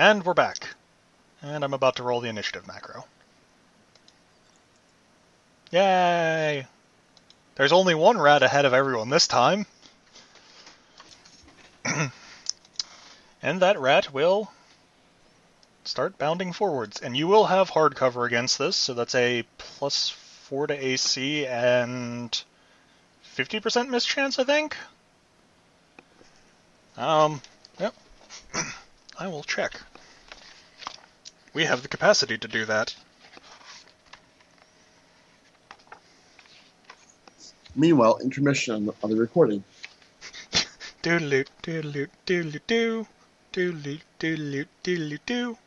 And we're back. And I'm about to roll the initiative macro. Yay! There's only one rat ahead of everyone this time. and that rat will start bounding forwards. And you will have hard cover against this, so that's a plus 4 to AC and 50% miss chance, I think? Um, yep. I will check. We have the capacity to do that. Meanwhile, intermission on the recording. Doodaloo, doodaloo, doodaloo, doo. Doodaloo, doodaloo, doodaloo, doo.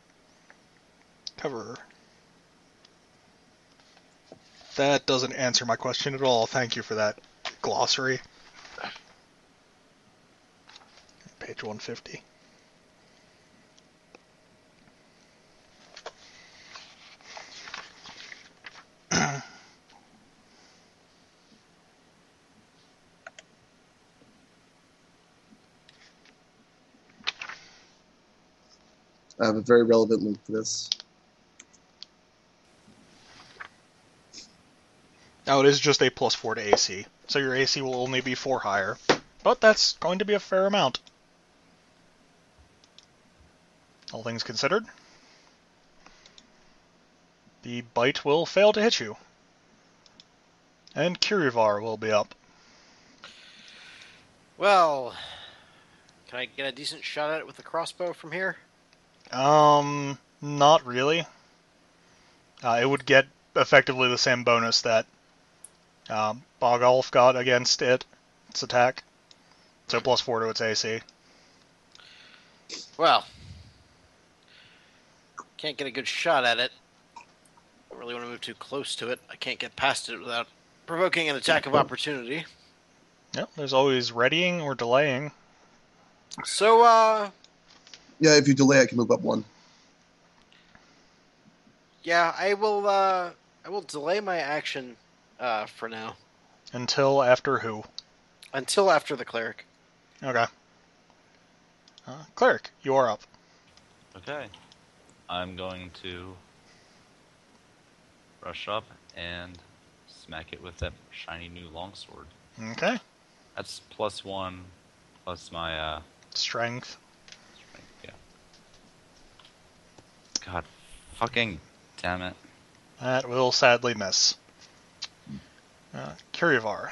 Cover. That doesn't answer my question at all. Thank you for that glossary. Page 150. I have a very relevant link for this. Now it is just a plus 4 to AC, so your AC will only be 4 higher. But that's going to be a fair amount. All things considered. The bite will fail to hit you. And Curuvar will be up. Well, can I get a decent shot at it with the crossbow from here? Um, not really. Uh, it would get effectively the same bonus that um, Bogalf got against it, its attack. So plus 4 to its AC. Well, can't get a good shot at it. Don't really want to move too close to it. I can't get past it without provoking an attack of opportunity. Yep, there's always readying or delaying. So, uh, Yeah, if you delay, I can move up one. yeah, I will, uh, I will delay my action, uh, for now. Until after who? Until after the cleric. Okay. Uh, Cleric, you are up. Okay. I'm going to rush up and smack it with that shiny new longsword. Okay. That's plus one, plus my uh, Strength. strength. Yeah. God, fucking damn it! That will sadly miss. Uh, Curuvar.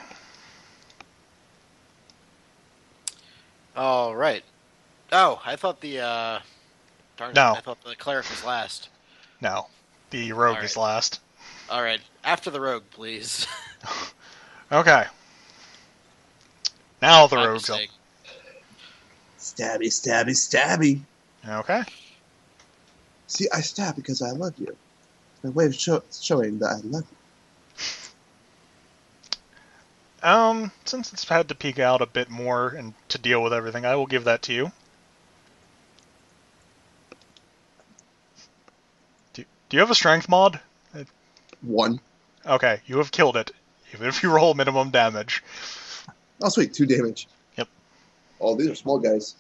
All right. Oh, I thought the, uh, darn it, No. I thought the cleric was last. No. The rogue All is last. All right, after the rogue, please. Okay. Now the My rogue's up. Stabby, stabby, stabby. Okay. See, I stab because I love you. It's my way of show- showing that I love you. Um, since it's had to peek out a bit more and to deal with everything, I will give that to you. Do, do you have a strength mod? One. Okay, you have killed it, even if you roll minimum damage. Oh, sweet, two damage. Yep. Oh, these are small guys.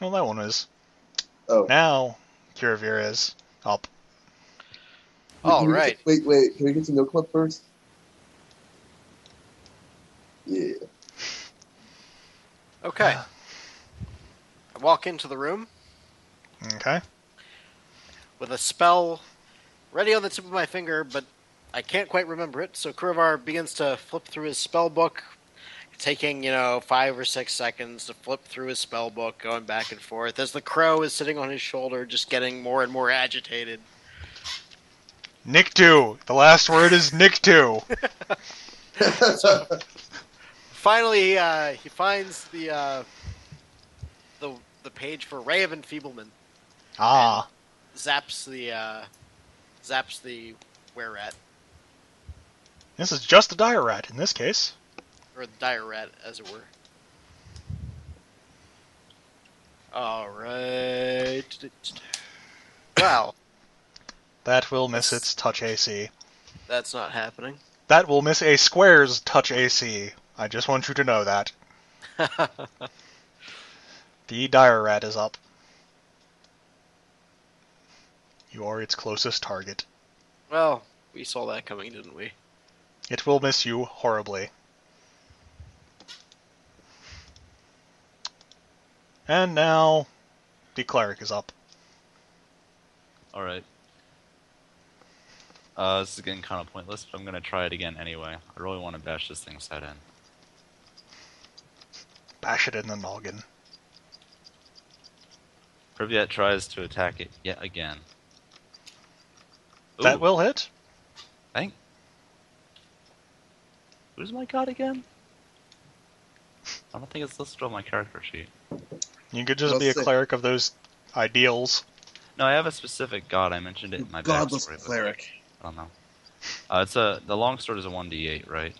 Well, that one is. Oh. Now, Curuvar is up. All Can right. to- wait, wait. Can we get to No Club first? Yeah. Okay. I walk into the room Okay. with a spell ready on the tip of my finger, but I can't quite remember it. So Curuvar begins to flip through his spell book, taking, you know, five or six seconds to flip through his spell book, going back and forth, as the crow is sitting on his shoulder, just getting more and more agitated. Niktu. The last word is Niktu. Finally, uh, he finds the uh, the the page for Ray of Enfeeblement, ah. zaps the uh, zaps the were rat This is just a dire rat in this case. Or the dire rat, as it were. All right. Wow, That will miss its touch AC. that's not happening. That will miss a square's touch AC. I just want you to know that. The dire rat is up. You are its closest target. Well, we saw that coming, didn't we? It will miss you horribly. And now, the cleric is up. Alright. Uh, this is getting kind of pointless, but I'm gonna try it again anyway. I really want to bash this thing's head in. Bash it in the noggin. Pripyat tries to attack it yet again. That will hit. Thank. Who's my god again? I don't think it's listed on my character sheet. You could just Well, be a say- cleric of those ideals. No, I have a specific god. I mentioned it in my Godless backstory. but cleric. I don't know. Uh, it's a the longsword is a one d eight, right?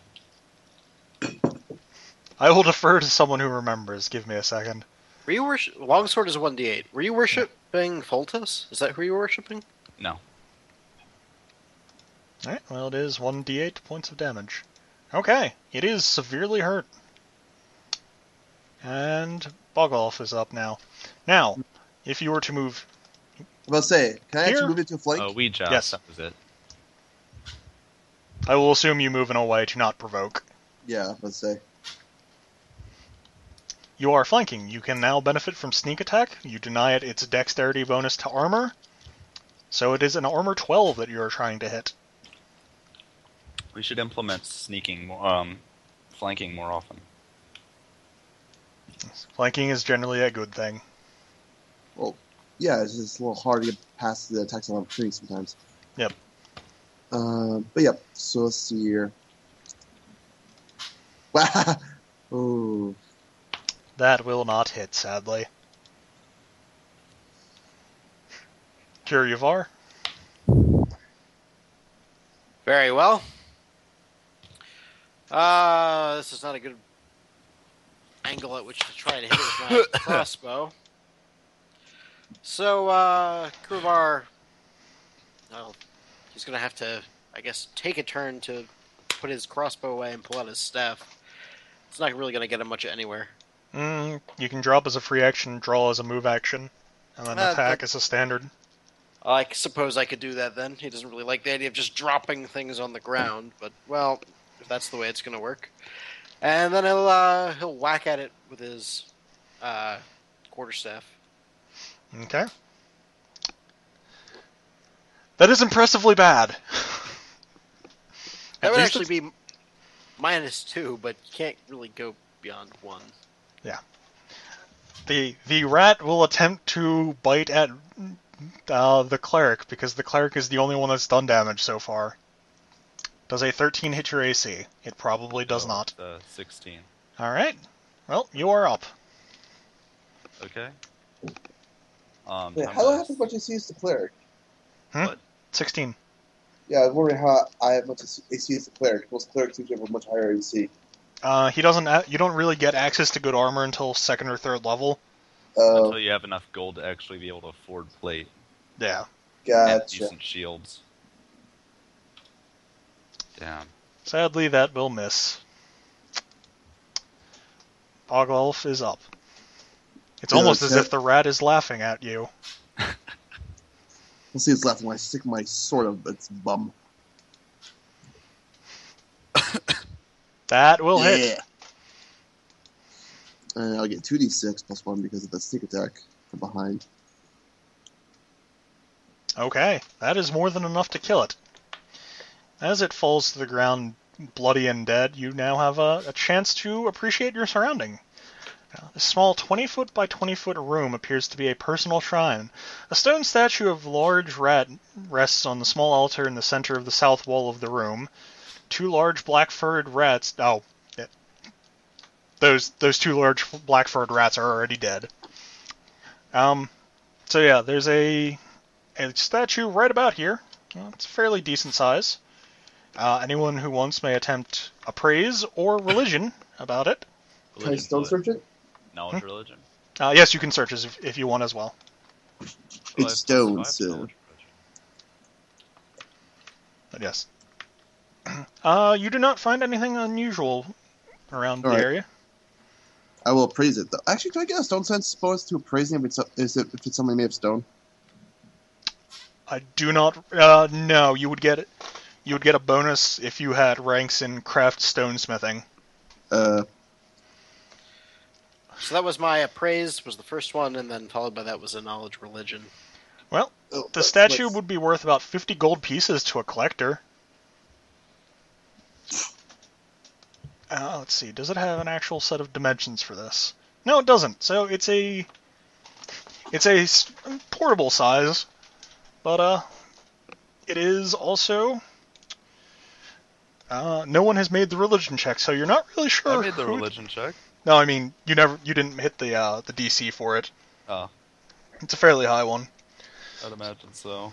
I will defer to someone who remembers. Give me a second. Were you worship? Longsword is one d eight. Were you worshiping Foltus? Is that who you were worshiping? No. Alright, well, it is 1d8 points of damage. Okay, it is severely hurt. And Bogalf is up now. Now, if you were to move. I'm about to say, can I Here? actually move into a flank? Oh, we joust. Yes. That was it. I will assume you move in a way to not provoke. Yeah, let's say. You are flanking. You can now benefit from sneak attack. You deny it its dexterity bonus to armor. So it is an armor 12 that you are trying to hit. We should implement sneaking, um, flanking more often. Flanking is generally a good thing. Well, yeah, it's just a little hard to get past the attacks of opportunity sometimes. Yep. Uh, but yep. So let's see here. Wow. oh, That will not hit, sadly. Curuvar? Very well. Uh, this is not a good angle at which to try to hit it with my crossbow. So, uh, Curuvar, well, he's gonna have to, I guess, take a turn to put his crossbow away and pull out his staff. It's not really gonna get him much anywhere. Mm, you can drop as a free action, draw as a move action, and then Uh, attack that- as a standard. I suppose I could do that then. He doesn't really like the idea of just dropping things on the ground, but well, if that's the way it's going to work. And then he'll uh, he'll whack at it with his uh, quarterstaff. Okay. That is impressively bad. That would actually be minus two, but you can't really go beyond one. Yeah. The the rat will attempt to bite at uh, the cleric because the cleric is the only one that's done damage so far. Does a 13 hit your AC? It probably does So, not. Uh, 16. All right. Well, you are up. Okay. Um, wait, how do I dice. have as much AC as the cleric? 16. Yeah, I'm wondering how I have much AC as the cleric. Most clerics usually have a much higher AC. Uh, he doesn't. You don't really get access to good armor until second or third level. Oh, Until you have enough gold to actually be able to afford plate Yeah. Gotcha. and decent shields. Damn. Sadly, that will miss. Bogalf is up. It's Yeah, almost as that- if the rat is laughing at you. We'll see what's laughing when I stick my sword up its bum. That will yeah. hit. And I'll get 2d6 plus 1 because of the sneak attack from behind. Okay, that is more than enough to kill it. As it falls to the ground, bloody and dead, you now have a, a chance to appreciate your surrounding. Now, this small 20 foot by 20 foot room appears to be a personal shrine. A stone statue of large rat rests on the small altar in the center of the south wall of the room. Two large black furred rats. Oh, yeah. those those two large black furred rats are already dead. Um, so yeah, there's a a statue right about here. It's fairly decent size. Uh, anyone who wants may attempt appraise or religion about it. Can I Religion, stone search it? Knowledge religion. Uh, yes, you can search as if, if you want as well. Well, It's have stone, five so- knowledge religion. But yes. Uh, you do not find anything unusual around the Alright. area. I will appraise it. Though. Actually, can I get a stone sense bonus to appraising if it's, is it, if it's something made of stone? I do not. Uh, no, you would get you would get a bonus if you had ranks in craft stonesmithing. Uh, So that was my appraise was the first one, and then followed by that was a knowledge religion. Well, oh, the statue let's- would be worth about fifty gold pieces to a collector. Uh, let's see. Does it have an actual set of dimensions for this? No, it doesn't. So it's a it's a s- portable size, but uh, it is also. Uh, no one has made the religion check, so you're not really sure. I made the religion check. No, I mean you never, you didn't hit the uh, the DC for it. Oh, It's a fairly high one. I'd imagine so.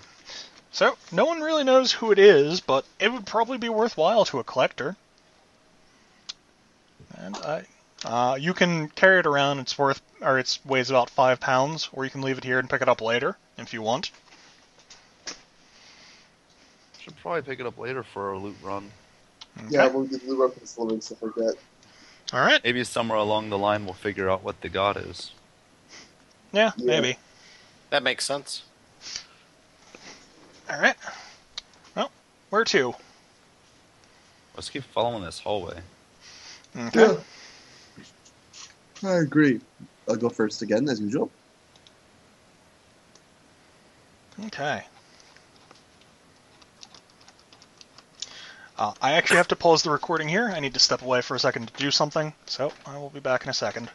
So, no one really knows who it is, but it would probably be worthwhile to a collector. And I, uh, you can carry it around. It's worth, or it weighs about five pounds, or you can leave it here and pick it up later if you want. Should probably pick it up later for a loot run. Yeah, we'll get the run for stuff like that. All right. Maybe somewhere along the line we'll figure out what the god is. Yeah, Yeah. maybe. That makes sense. All right. Well, where to? Let's keep following this hallway. Okay. Yeah. I agree. I'll go first again, as usual. Okay. Uh, I actually have to pause the recording here. I need to step away for a second to do something, so I will be back in a second.